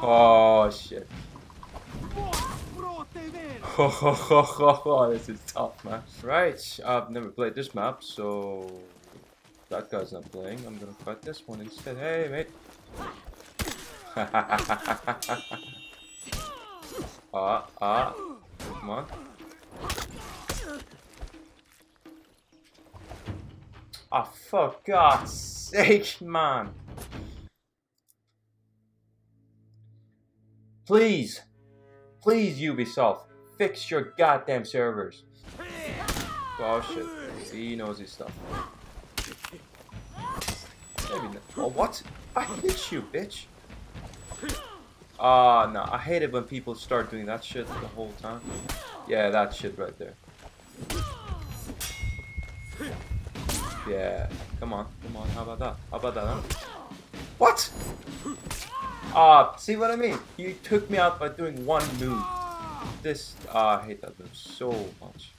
Oh shit. Oh, this is tough, man. Right, I've never played this map, so that guy's not playing. I'm gonna fight this one instead. Hey, mate. ah, ah. Come on. Ah, for God's sake, man. Please, please, Ubisoft, fix your goddamn servers. Oh shit, he knows his stuff. Oh, what? I hit you, bitch. Ah, uh, no, I hate it when people start doing that shit the whole time. Yeah, that shit right there. Yeah, come on, come on, how about that? How about that, huh? What? Uh, see what I mean? You took me out by doing one move. This, uh, I hate that move so much.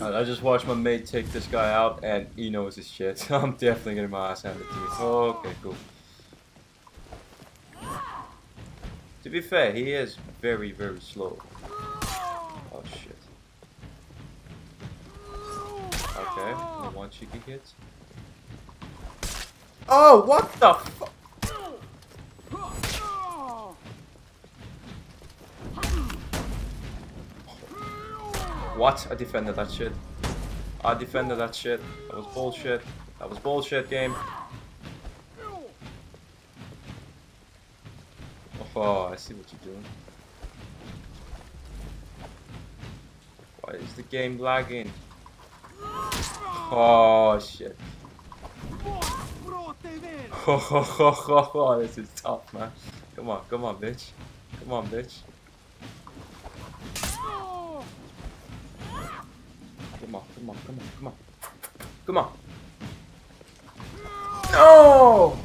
I just watched my mate take this guy out and he knows his shit. I'm definitely getting my ass handed to me. Okay, cool. To be fair, he is very, very slow. Oh shit. Okay, one cheeky hit. Oh, what the fuck? What? I defended that shit. I defended that shit. That was bullshit. That was bullshit, game. Oh, I see what you're doing. Why is the game lagging? Oh, shit. Oh, this is tough, man. Come on, come on, bitch. Come on, bitch. Come on, come on, come on, come on. Come on. No!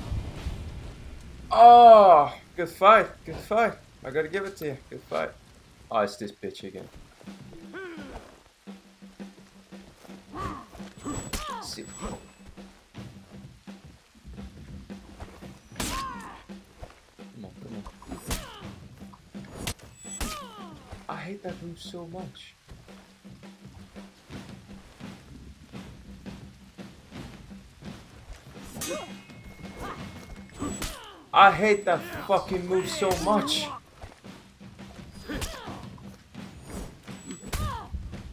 Oh, good fight, good fight. I gotta give it to you. Good fight. Oh, it's this bitch again. Come on, come on. I hate that move so much. I hate that fucking move so much.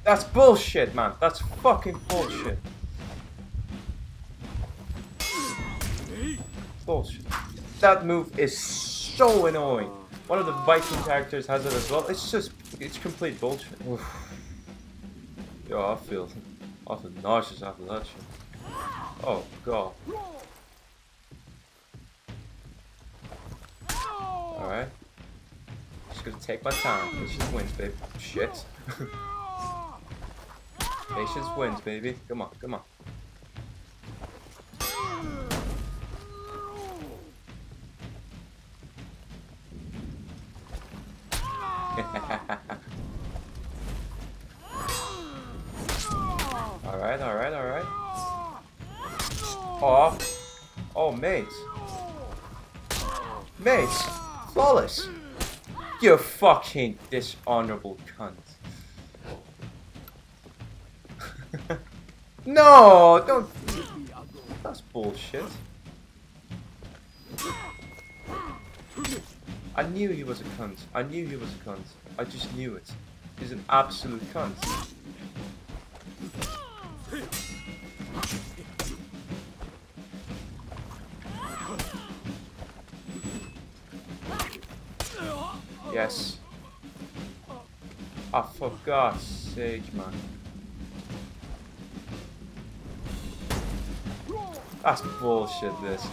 That's bullshit, man. That's fucking bullshit. Bullshit. That move is so annoying. One of the Viking characters has it as well. It's just, it's complete bullshit. Oof. Yo, I feel, I feel nauseous after that shit. Oh, God. Alright. Just gonna take my time. Patience wins, baby. Shit. Patience wins, baby. Come on, come on. alright, alright, alright. Oh. Oh, mate. Mate. Flawless. You fucking dishonorable cunt. no, don't. That's bullshit. I knew he was a cunt. I knew he was a cunt. I just knew it. He's an absolute cunt. Yes. Oh, for God's sake, man. That's bullshit, this.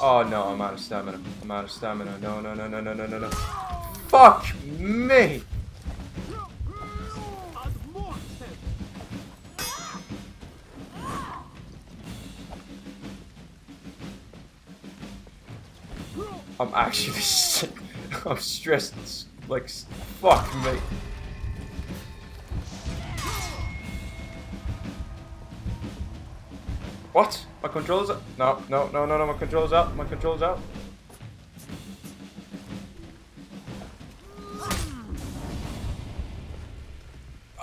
Oh no, I'm out of stamina. I'm out of stamina. No, no, no, no, no, no, no, no. Fuck me! I'm actually sick. I'm stressed. Like, fuck me. What? My controller's out? No, no, no, no, no, my controller's out. My controller's out.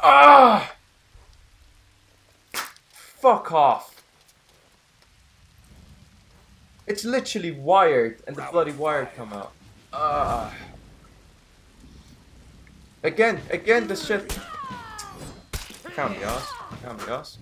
Ah! Fuck off. It's literally wired and the bloody wire come out. Ah. Again, again, the shit. Can't be ass. Can't be ass.